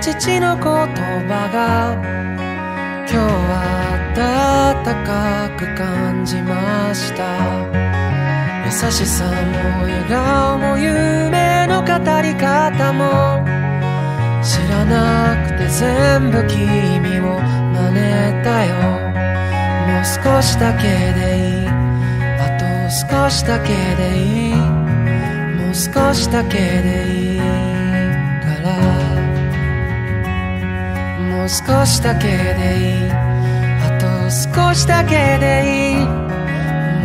父の言葉が今日は暖かく感じました。優しさも笑顔も夢の語り方も知らなくて全部君を真似たよ。もう少しだけでいい。あと少しだけでいい。もう少しだけでいい。少しだけでいい。あと少しだけでいい。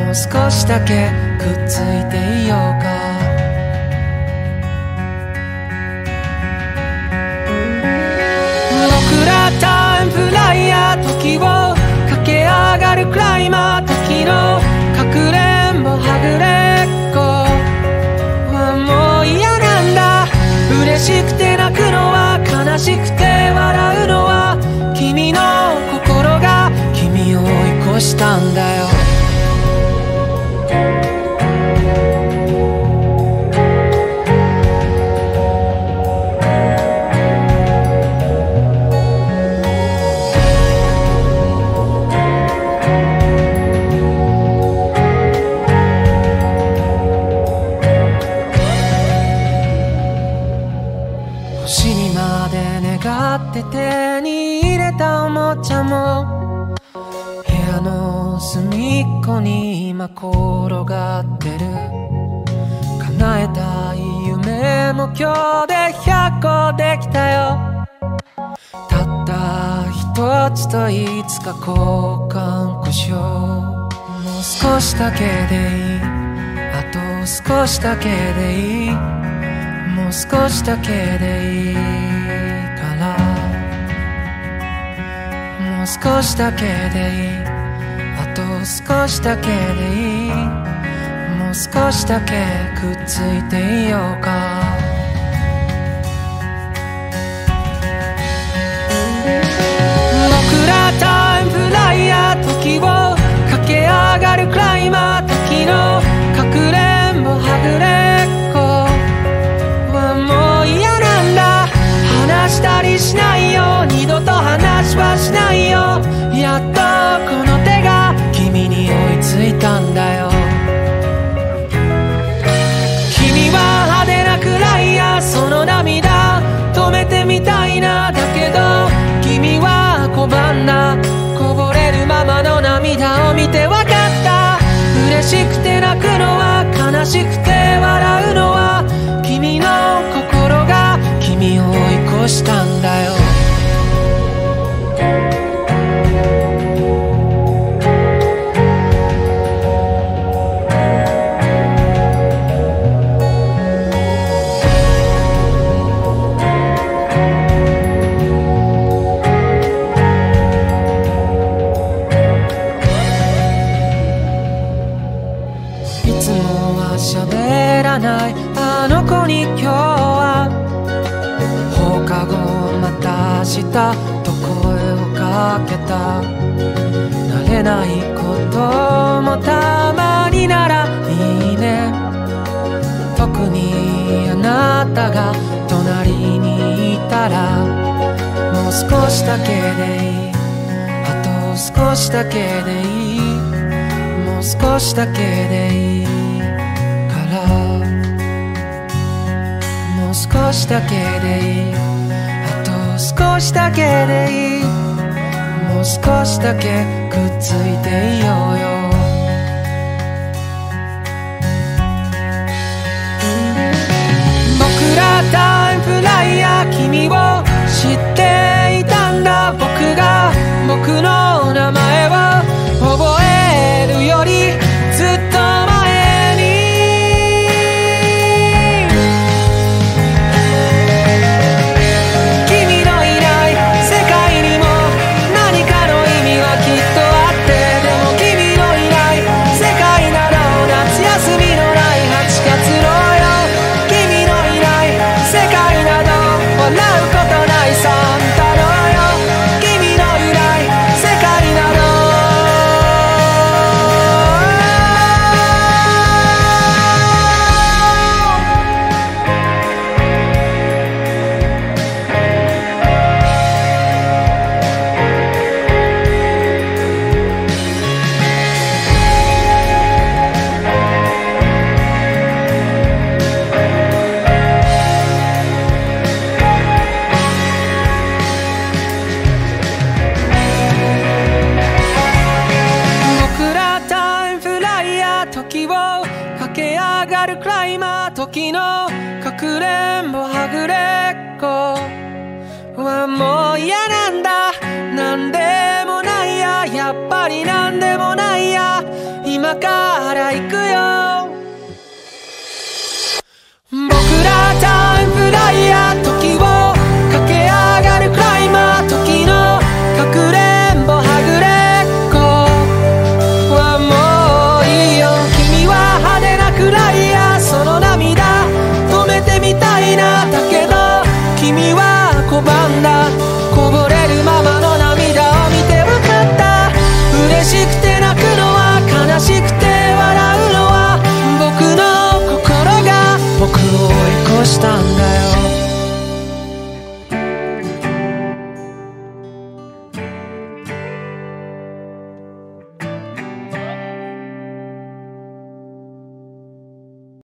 もう少しだけくっついていようか。も部屋の隅っこに今転がってる。叶えたい夢も今日で100個できたよ。たった一つといつか交換故障。もう少しだけでいい。あと少しだけでいい。もう少しだけでいい。少しだけでいい。あと少しだけでいい。もう少しだけくっついていようか。泣くのは悲しくて笑うのは君の心が君を追い越したんだ。ないあの子に今日は。放課後また明日と声をかけた。慣れないこともたまにならいいね。特にあなたが隣にいたらもう少しだけでいい。あと少しだけでいい。もう少しだけでいい。少しだけでいい。あと少しだけでいい。もう少しだけくっついていようよ。ラクライマー時のかくれんぼはぐれっこ。はもうや残したんだよ。